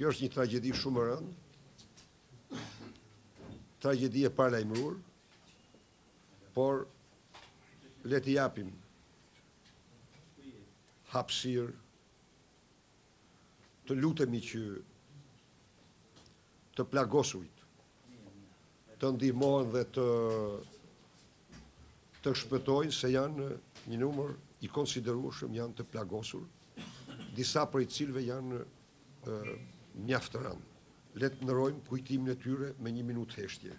Kjo është një tragjedi shumë e rëndë. Tragjedi e paralajmëruar. Por le t'i japim hapësirë të lutemi që të plagosurit të ndihmohen dhe të Të shpëtojnë se janë një numër i konsiderueshëm janë të plagosur, disa prej të cilëve janë mjaft rëndë. Le të nderojmë kujtimin e tyre me një minutë heshtje.